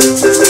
Thank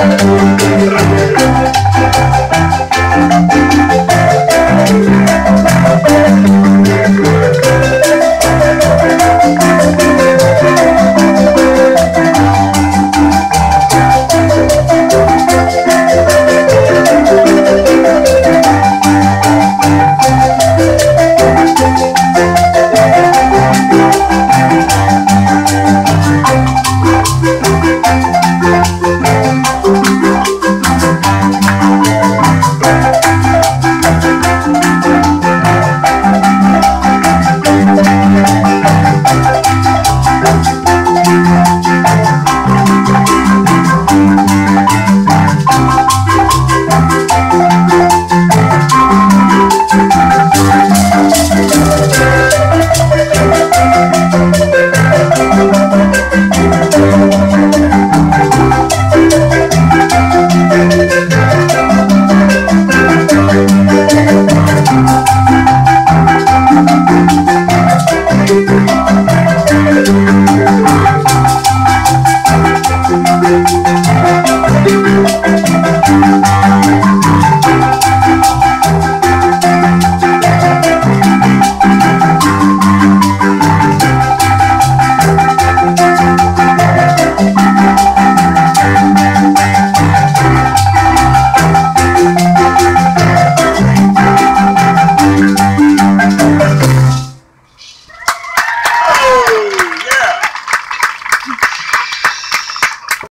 Thank